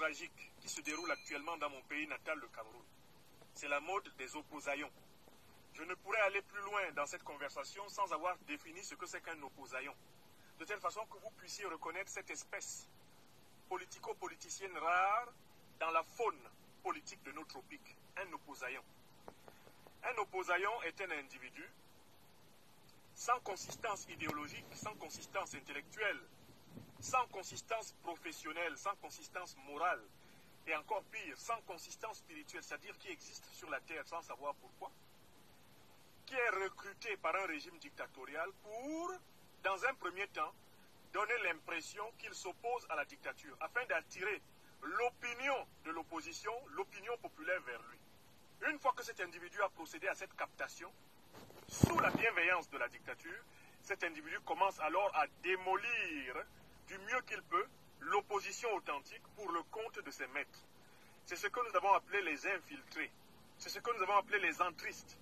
tragique qui se déroule actuellement dans mon pays natal, le Cameroun. C'est la mode des opposaillons. Je ne pourrais aller plus loin dans cette conversation sans avoir défini ce que c'est qu'un opposaillon. De telle façon que vous puissiez reconnaître cette espèce politico-politicienne rare dans la faune politique de nos tropiques. Un opposaillon. Un opposaillon est un individu sans consistance idéologique, sans consistance intellectuelle, sans consistance professionnelle, sans consistance morale, et encore pire, sans consistance spirituelle, c'est-à-dire qui existe sur la terre sans savoir pourquoi, qui est recruté par un régime dictatorial pour, dans un premier temps, donner l'impression qu'il s'oppose à la dictature, afin d'attirer l'opinion de l'opposition, l'opinion populaire vers lui. Une fois que cet individu a procédé à cette captation, sous la bienveillance de la dictature, cet individu commence alors à démolir du mieux qu'il peut l'opposition authentique pour le compte de ses maîtres. C'est ce que nous avons appelé les infiltrés. C'est ce que nous avons appelé les entristes.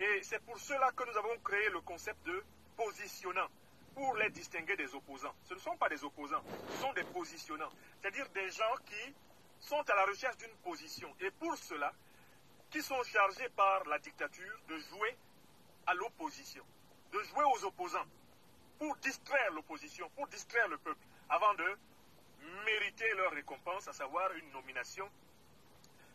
Et c'est pour cela que nous avons créé le concept de positionnant, pour les distinguer des opposants. Ce ne sont pas des opposants, ce sont des positionnants. C'est-à-dire des gens qui sont à la recherche d'une position. Et pour cela, qui sont chargés par la dictature de jouer à l'opposition, de jouer aux opposants, pour distraire l'opposition, pour distraire le peuple, avant de mériter leur récompense, à savoir une nomination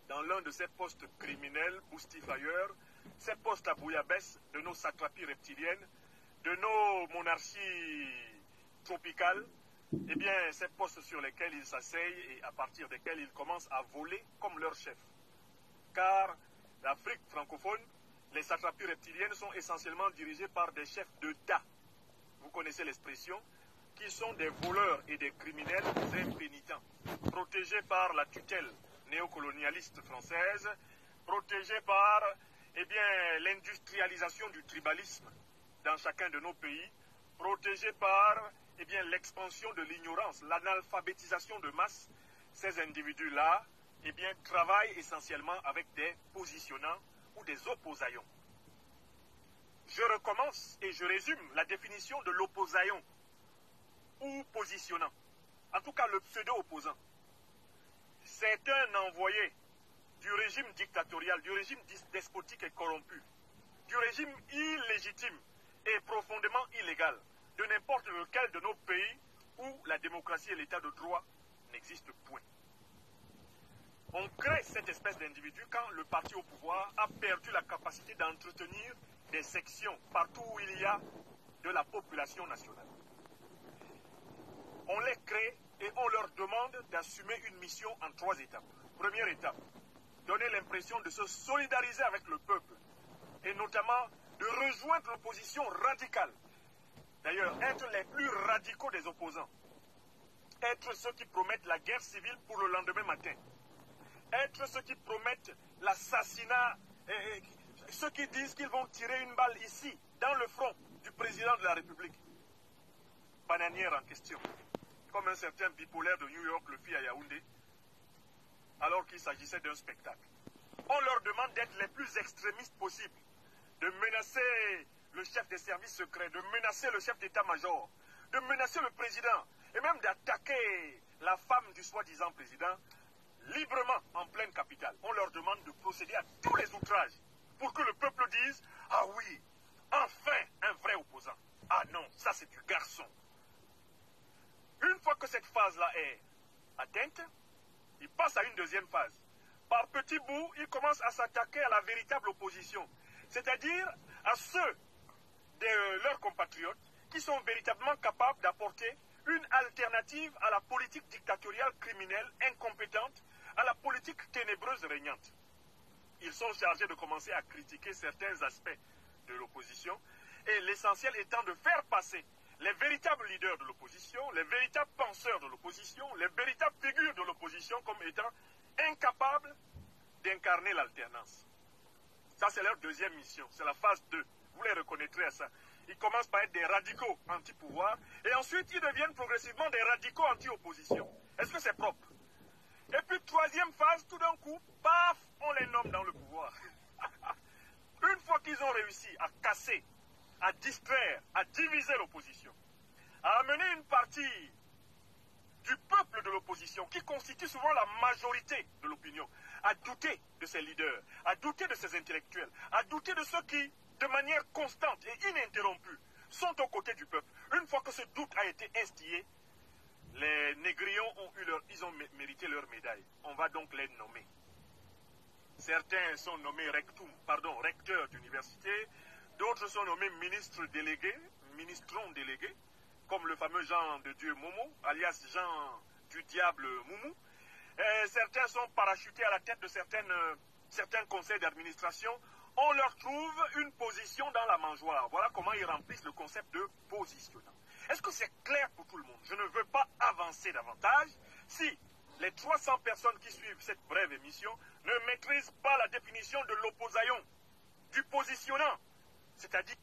dans l'un de ces postes criminels, boustifailleurs, ces postes à bouillabaisse de nos satrapies reptiliennes, de nos monarchies tropicales, eh bien, ces postes sur lesquels ils s'asseyent et à partir desquels ils commencent à voler comme leur chef. Car l'Afrique francophone, les satrapies reptiliennes sont essentiellement dirigées par des chefs d'État. Vous connaissez l'expression qui sont des voleurs et des criminels impénitents, protégés par la tutelle néocolonialiste française, protégés par eh l'industrialisation du tribalisme dans chacun de nos pays, protégés par eh l'expansion de l'ignorance, l'analphabétisation de masse, ces individus-là eh travaillent essentiellement avec des positionnants ou des opposaillons. Je recommence et je résume la définition de l'opposaillon ou positionnant, en tout cas le pseudo-opposant. C'est un envoyé du régime dictatorial, du régime despotique et corrompu, du régime illégitime et profondément illégal de n'importe lequel de nos pays où la démocratie et l'état de droit n'existent point. On crée cette espèce d'individu quand le parti au pouvoir a perdu la capacité d'entretenir des sections partout où il y a de la population nationale. On les crée et on leur demande d'assumer une mission en trois étapes. Première étape, donner l'impression de se solidariser avec le peuple et notamment de rejoindre l'opposition radicale. D'ailleurs, être les plus radicaux des opposants. Être ceux qui promettent la guerre civile pour le lendemain matin. Être ceux qui promettent l'assassinat, ceux qui disent qu'ils vont tirer une balle ici, dans le front du président de la République. Bananière en question. Comme un certain bipolaire de New York le fit à Yaoundé, alors qu'il s'agissait d'un spectacle. On leur demande d'être les plus extrémistes possibles, de menacer le chef des services secrets, de menacer le chef d'état-major, de menacer le président, et même d'attaquer la femme du soi-disant président librement en pleine capitale. On leur demande de procéder à tous les outrages pour que le peuple dise Ah oui, enfin un vrai opposant. Ah non, ça c'est du garçon. Une fois que cette phase-là est atteinte, il passe à une deuxième phase. Par petits bouts, il commence à s'attaquer à la véritable opposition, c'est-à-dire à ceux de leurs compatriotes qui sont véritablement capables d'apporter une alternative à la politique dictatoriale criminelle incompétente, à la politique ténébreuse régnante. Ils sont chargés de commencer à critiquer certains aspects de l'opposition, et l'essentiel étant de faire passer les véritables leaders de l'opposition, les véritables penseurs de l'opposition, les véritables figures de l'opposition comme étant incapables d'incarner l'alternance. Ça, c'est leur deuxième mission, c'est la phase 2. Vous les reconnaîtrez à ça. Ils commencent par être des radicaux anti-pouvoir, et ensuite ils deviennent progressivement des radicaux anti-opposition. Est-ce que c'est propre? Et puis, troisième phase, tout d'un coup, paf, on les nomme dans le pouvoir. Une fois qu'ils ont réussi à casser à distraire, à diviser l'opposition, à amener une partie du peuple de l'opposition, qui constitue souvent la majorité de l'opinion, à douter de ses leaders, à douter de ses intellectuels, à douter de ceux qui, de manière constante et ininterrompue, sont aux côtés du peuple. Une fois que ce doute a été instillé, les négrillons ont, eu leur, ils ont mérité leur médaille. On va donc les nommer. Certains sont nommés recteurs d'université, d'autres sont nommés ministres délégués, ministrons délégués, comme le fameux Jean de Dieu Momo, alias Jean du diable Moumou. Et certains sont parachutés à la tête de certains conseils d'administration. On leur trouve une position dans la mangeoire. Voilà comment ils remplissent le concept de positionnant. Est-ce que c'est clair pour tout le monde Je ne veux pas davantage si les 300 personnes qui suivent cette brève émission ne maîtrisent pas la définition de l'opposaillon, du positionnant, c'est-à-dire